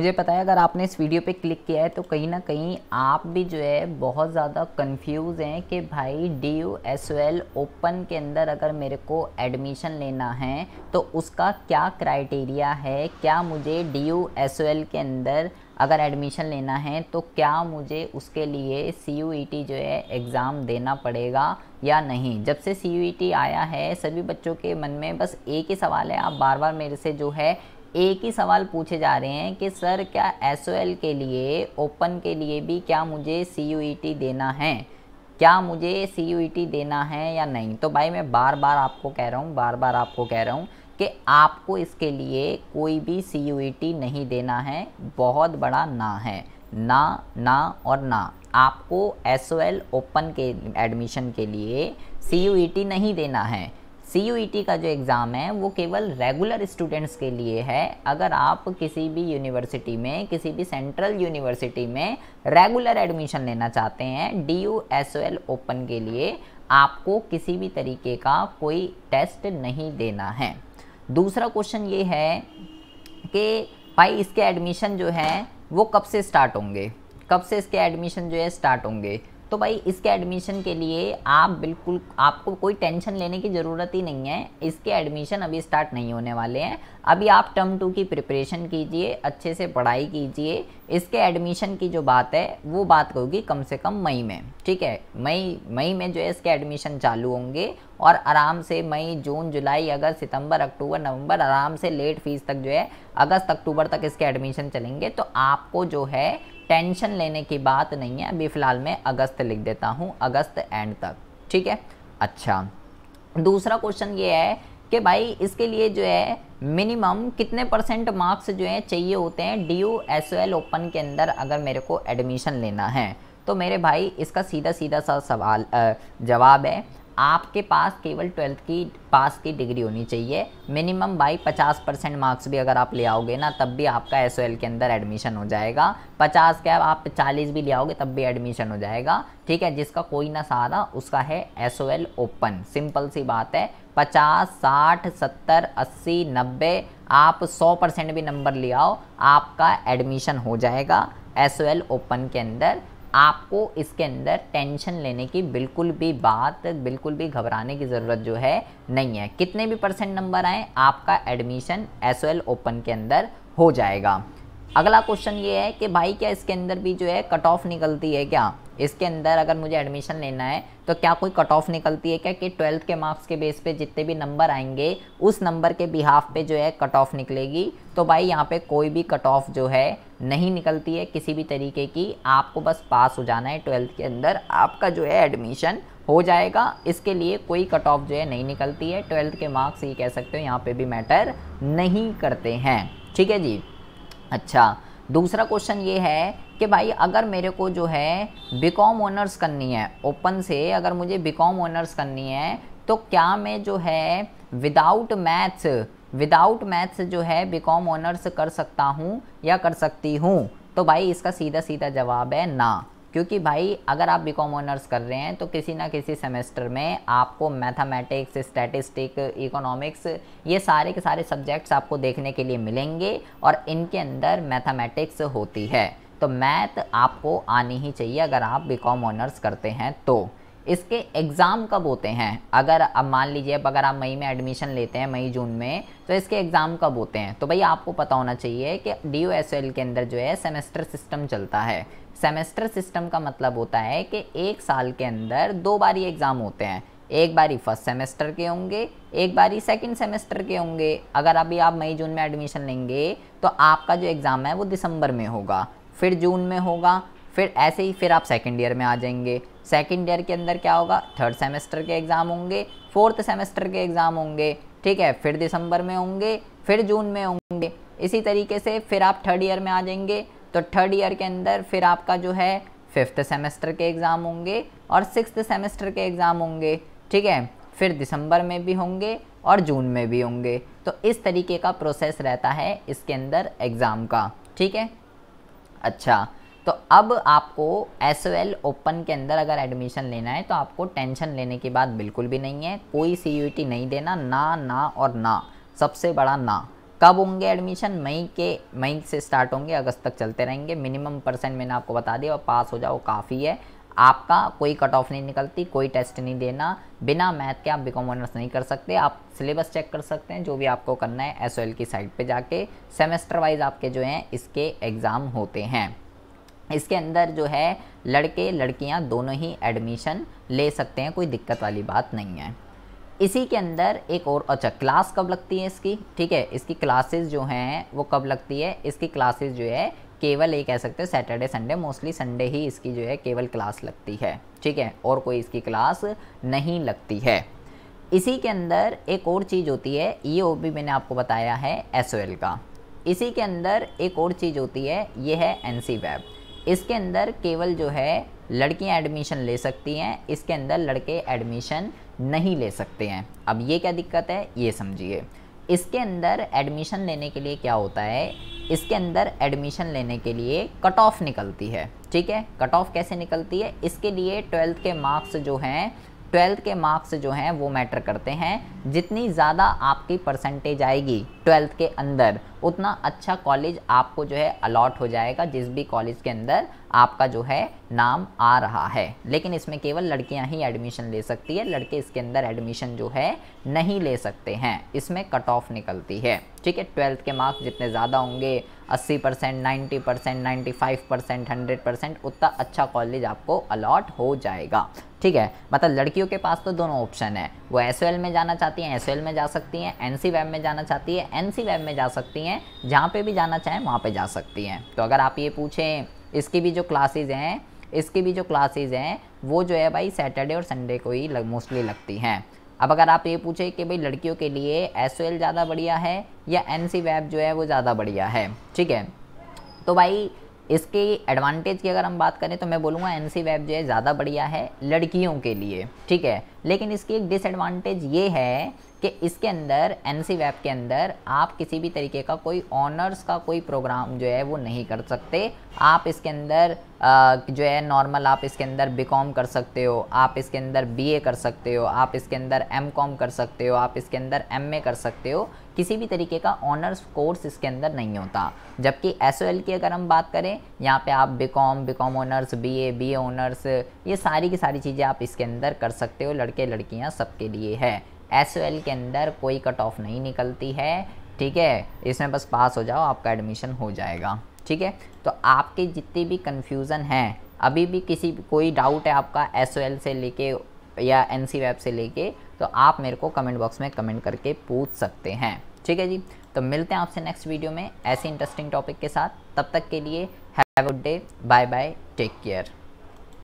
मुझे पता है, अगर आपने इस वीडियो पे क्लिक किया है तो कहीं ना कहीं आप भी जो है, बहुत ज़्यादा कंफ्यूज हैं कि भाई D U S L open के अंदर अगर मेरे को एडमिशन लेना है तो उसका क्या क्राइटेरिया है? क्या मुझे डी यू एस एल के अंदर अगर एडमिशन लेना है तो क्या मुझे उसके लिए सी यू ई टी जो है एग्ज़ाम देना पड़ेगा या नहीं? जब से सी यू ई टी आया है, सभी बच्चों के मन में बस एक ही सवाल है, आप बार बार मेरे से जो है एक ही सवाल पूछे जा रहे हैं कि, सर, क्या SOL के लिए ओपन के लिए भी क्या मुझे CUET देना है? क्या मुझे CUET देना है या नहीं? तो भाई, मैं बार बार आपको कह रहा हूँ बार बार आपको कह रहा हूँ कि आपको इसके लिए कोई भी CUET नहीं देना है। बहुत बड़ा ना है। ना ना और ना। आपको एस ओपन के एडमिशन के लिए CUET नहीं देना है। सी e का जो एग्ज़ाम है, वो केवल रेगुलर स्टूडेंट्स के लिए है। अगर आप किसी भी यूनिवर्सिटी में, किसी भी सेंट्रल यूनिवर्सिटी में रेगुलर एडमिशन लेना चाहते हैं D U S O L open के लिए आपको किसी भी तरीके का कोई टेस्ट नहीं देना है। दूसरा क्वेश्चन ये है कि भाई, इसके एडमिशन जो है, वो कब से स्टार्ट होंगे? कब से इसके एडमिशन जो है स्टार्ट होंगे? तो भाई, इसके एडमिशन के लिए आप बिल्कुल, आपको कोई टेंशन लेने की ज़रूरत ही नहीं है। इसके एडमिशन अभी स्टार्ट नहीं होने वाले हैं। अभी आप टर्म टू की प्रिपरेशन कीजिए, अच्छे से पढ़ाई कीजिए। इसके एडमिशन की जो बात है, वो बात होगी कम से कम मई में, ठीक है? मई मई में जो है इसके एडमिशन चालू होंगे और आराम से मई, जून, जुलाई, अगस्त, सितंबर, अक्टूबर, नवंबर, आराम से लेट फ़ीस तक जो है, अगस्त, अक्टूबर तक इसके एडमिशन चलेंगे। तो आपको जो है टेंशन लेने की बात नहीं है। अभी फ़िलहाल मैं अगस्त लिख देता हूँ, अगस्त एंड तक, ठीक है? अच्छा दूसरा क्वेश्चन ये है कि भाई इसके लिए जो है मिनिमम कितने परसेंट मार्क्स जो है चाहिए होते हैं D U S L open के अंदर अगर मेरे को एडमिशन लेना है? तो मेरे भाई इसका सीधा सीधा सा सवाल जवाब है। आपके पास केवल ट्वेल्थ की पास की डिग्री होनी चाहिए। मिनिमम बाई 50 परसेंट मार्क्स भी अगर आप ले आओगे ना तब भी आपका एसओएल के अंदर एडमिशन हो जाएगा। 50 क्या आप 40 भी ले आओगे तब भी एडमिशन हो जाएगा। ठीक है जिसका कोई ना सहारा उसका है एसओएल ओपन सिंपल सी बात है। 50, 60, 70, 80, 90 आप 100 परसेंट भी नंबर ले आओ आपका एडमिशन हो जाएगा SOL ओपन के अंदर। आपको इसके अंदर टेंशन लेने की बिल्कुल भी बात, बिल्कुल भी घबराने की ज़रूरत जो है, नहीं है। कितने भी परसेंट नंबर आए, आपका एडमिशन एस ओपन के अंदर हो जाएगा। अगला क्वेश्चन ये है कि भाई क्या इसके अंदर भी जो है कट ऑफ़ निकलती है क्या? इसके अंदर अगर मुझे एडमिशन लेना है तो क्या कोई कट ऑफ़ निकलती है क्या कि ट्वेल्थ के मार्क्स के बेस पे जितने भी नंबर आएँगे, उस नंबर के बिहाफ पे जो है कट ऑफ़ निकलेगी? तो भाई यहाँ पे कोई भी कट ऑफ़ जो है, नहीं निकलती है किसी भी तरीके की। आपको बस पास हो जाना है ट्वेल्थ के अंदर। आपका जो है एडमिशन हो जाएगा। इसके लिए कोई कट ऑफ़ जो है नहीं निकलती है। ट्वेल्थ के मार्क्स ये कह सकते हो, यहाँ पे भी मैटर नहीं करते हैं। ठीक है जी? अच्छा दूसरा क्वेश्चन ये है कि भाई अगर मेरे को जो है बीकॉम ऑनर्स करनी है ओपन से अगर मुझे बीकॉम ऑनर्स करनी है तो क्या मैं जो है विदाउट मैथ्स विदाउट मैथ्स जो है बीकॉम ऑनर्स कर सकता हूँ या कर सकती हूँ? तो भाई इसका सीधा सीधा जवाब है ना। क्योंकि भाई अगर आप बीकॉम ऑनर्स कर रहे हैं तो किसी ना किसी सेमेस्टर में आपको मैथमेटिक्स स्टैटिस्टिक इकोनॉमिक्स ये सारे के सारे सब्जेक्ट्स आपको देखने के लिए मिलेंगे और इनके अंदर मैथमेटिक्स होती है। तो मैथ आपको आनी ही चाहिए अगर आप बीकॉम ऑनर्स करते हैं तो। इसके एग्ज़ाम कब होते हैं? अगर अब मान लीजिए, अब अगर आप मई में एडमिशन लेते हैं, मई, जून में तो इसके एग्ज़ाम कब होते हैं? तो भाई आपको पता होना चाहिए कि डी ओ एस एल के अंदर जो है सेमेस्टर सिस्टम चलता है। सेमेस्टर सिस्टम का मतलब होता है कि एक साल के अंदर दो बार ये एग्ज़ाम होते हैं। एक बारी फ़र्स्ट सेमेस्टर के होंगे, एक बारी सेकंड सेमेस्टर के होंगे। अगर अभी आप मई, जून में एडमिशन लेंगे तो आपका जो एग्ज़ाम है वो दिसंबर में होगा। फिर जून में होगा, फिर ऐसे ही फिर आप सेकेंड ईयर में आ जाएँगे। सेकेंड ईयर के अंदर क्या होगा? थर्ड सेमेस्टर के एग्ज़ाम होंगे फोर्थ सेमेस्टर के एग्ज़ाम होंगे, ठीक है? फिर दिसंबर में होंगे, फिर जून में होंगे। इसी तरीके से फिर आप थर्ड ईयर में आ जाएँगे तो थर्ड ईयर के अंदर फिर आपका जो है फिफ्थ सेमेस्टर के एग्ज़ाम होंगे और सिक्स सेमेस्टर के एग्ज़ाम होंगे, ठीक है? फिर दिसंबर में भी होंगे और जून में भी होंगे। तो इस तरीके का प्रोसेस रहता है इसके अंदर एग्ज़ाम का, ठीक है? अच्छा तो अब आपको एस ओपन के अंदर अगर एडमिशन लेना है तो आपको टेंशन लेने की बात बिल्कुल भी नहीं है। कोई सी नहीं देना, ना ना और ना। सबसे बड़ा ना। कब होंगे एडमिशन मई के, मई से स्टार्ट होंगे, अगस्त तक चलते रहेंगे। मिनिमम परसेंट मैंने आपको बता दिया, और पास हो जाओ, काफ़ी है। आपका कोई कट ऑफ़ नहीं निकलती, कोई टेस्ट नहीं देना, बिना मैथ के आप बी ऑनर्स नहीं कर सकते। आप सिलेबस चेक कर सकते हैं, जो भी आपको करना है एस की साइट पे जाके। सेमेस्टर वाइज आपके जो हैं, इसके एग्ज़ाम होते हैं। इसके अंदर जो है, लड़के, लड़कियाँ दोनों ही एडमिशन ले सकते हैं, कोई दिक्कत वाली बात नहीं है। इसी के अंदर एक और अच्छा क्लास कब लगती है इसकी? ठीक है, इसकी क्लासेस जो हैं, वो कब लगती है? इसकी क्लासेस जो है केवल ये कह सकते हैं सैटरडे संडे मोस्टली संडे ही इसकी जो है केवल क्लास लगती है, ठीक है? और कोई इसकी क्लास नहीं लगती है। इसी के अंदर एक और चीज़ होती है, ये वो भी मैंने आपको बताया है एसओएल का। इसी के अंदर एक और चीज़ होती है, ये है एन वेब इसके अंदर केवल जो है, लड़कियाँ एडमिशन ले सकती हैं, इसके अंदर लड़के एडमिशन नहीं ले सकते हैं। अब ये क्या दिक्कत है, ये समझिए। इसके अंदर एडमिशन लेने के लिए क्या होता है? इसके अंदर एडमिशन लेने के लिए कट ऑफ़ निकलती है। ठीक है? कट ऑफ़ कैसे निकलती है? इसके लिए ट्वेल्थ के मार्क्स जो हैं ट्वेल्थ के मार्क्स जो हैं, वो मैटर करते हैं। जितनी ज़्यादा आपकी परसेंटेज आएगी ट्वेल्थ के अंदर उतना अच्छा कॉलेज आपको जो है अलॉट हो जाएगा, जिस भी कॉलेज के अंदर आपका जो है नाम आ रहा है। लेकिन इसमें केवल लड़कियाँ ही एडमिशन ले सकती है, लड़के इसके अंदर एडमिशन जो है नहीं ले सकते हैं। इसमें कट ऑफ़ निकलती है। ठीक है ट्वेल्थ के मार्क्स जितने ज़्यादा होंगे 80 percent ninety percent ninety five percent hundred percent, उतना अच्छा कॉलेज आपको अलॉट हो जाएगा। ठीक है मतलब लड़कियों के पास तो दोनों ऑप्शन है। वो एसएल में जाना चाहती हैं एस में जा सकती हैं एन वेब में जाना चाहती है एन वेब में जा सकती हैं जहाँ पे भी जाना चाहें वहाँ पे जा सकती हैं। तो अगर आप ये पूछें इसकी भी जो क्लासेज हैं इसकी भी जो क्लासेज हैं वो जो है भाई सैटरडे और संडे को ही लग, मोस्टली लगती हैं। अब अगर आप ये पूछें कि भाई लड़कियों के लिए एस ज़्यादा बढ़िया है या एन वेब जो है वो ज़्यादा बढ़िया है ठीक है? तो भाई इसके एडवांटेज की अगर हम बात करें तो मैं बोलूँगा एन सी वेब जो है ज़्यादा बढ़िया है लड़कियों के लिए, ठीक है? लेकिन इसकी एक डिसएडवांटेज ये है कि इसके अंदर एन सी वेब के अंदर आप किसी भी तरीके का कोई ऑनर्स का कोई प्रोग्राम जो है वो नहीं कर सकते। आप इसके अंदर जो है नॉर्मल आप इसके अंदर बी कॉम कर सकते हो, आप इसके अंदर बी ए कर सकते हो, आप इसके अंदर एम कॉम कर सकते हो, आप इसके अंदर एम ए कर सकते हो। किसी भी तरीके का ऑनर्स कोर्स इसके अंदर नहीं होता। जबकि एसओएल की अगर हम बात करें, यहाँ पे आप B com B com honours B A B honours ये सारी की सारी चीज़ें आप इसके अंदर कर सकते हो, लड़के लड़कियाँ सबके लिए है। एसओएल के अंदर कोई कट ऑफ़ नहीं निकलती है, ठीक है? इसमें बस पास हो जाओ, आपका एडमिशन हो जाएगा, ठीक है? तो आपके जितनी भी कन्फ्यूज़न हैं, अभी भी किसी कोई डाउट है आपका एसओएल से लेके या एन सी वेब से लेके तो आप मेरे को कमेंट बॉक्स में कमेंट करके पूछ सकते हैं। ठीक है जी? तो मिलते हैं आपसे नेक्स्ट वीडियो में ऐसे इंटरेस्टिंग टॉपिक के साथ। तब तक के लिए have good day bye bye take care